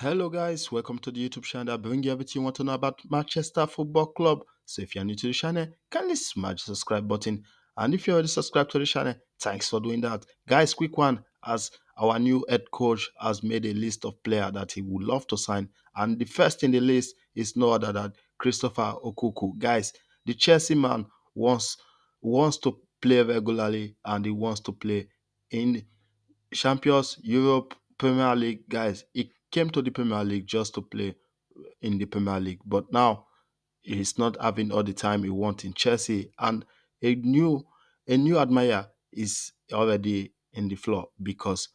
Hello, guys. Welcome to the YouTube channel that bring you everything you want to know about Manchester Football Club. So, if you're new to the channel, kindly smash the subscribe button. And if you already subscribed to the channel, thanks for doing that. Guys, quick one. As our new head coach has made a list of players that he would love to sign. And the first in the list is no other than Christopher Nkunku. Guys, the Chelsea man wants, wants to play regularly and he wants to play in Champions Europe Premier League. Guys, he came to the Premier League just to play in the Premier League, but now he's not having all the time he wants in Chelsea, and a new a new admirer is already in the floor because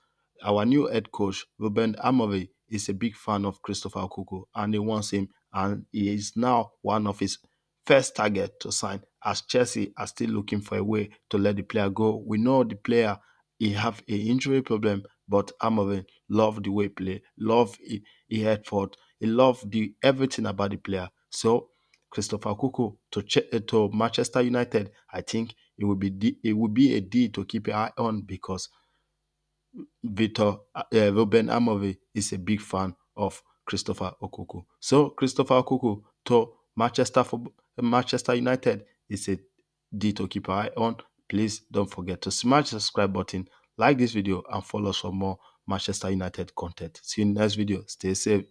our new head coach Ruben Amorim is a big fan of Christopher Nkunku and he wants him, and he is now one of his first target to sign. As Chelsea are still looking for a way to let the player go, we know the player he have a injury problem, but Amorim love the way he play, love he, head forward, he love the everything about the player. So Christopher Nkunku to to Manchester United, I think it will be it will be a deal to keep an eye on because Victor uh, Ruben Amorim is a big fan of Christopher Nkunku. So Christopher Nkunku to Manchester for Manchester United is a deal to keep an eye on. Please don't forget to smash the subscribe button, like this video, and follow us for more Manchester United content. See you in the next video. Stay safe.